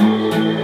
Música